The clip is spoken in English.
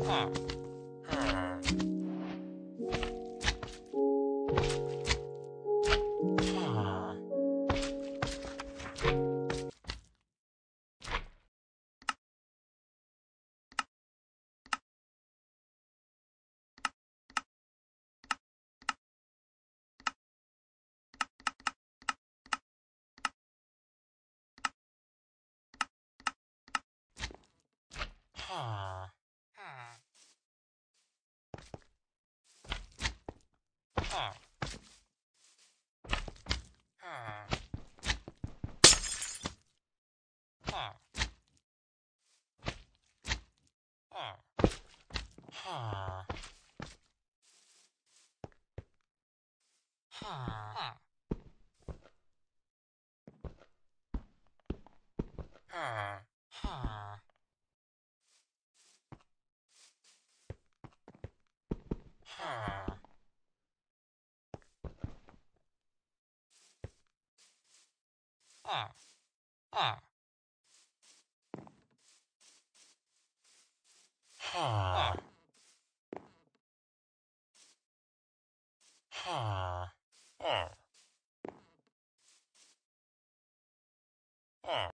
Ah. 啊啊啊啊啊啊啊啊啊 ha, ha.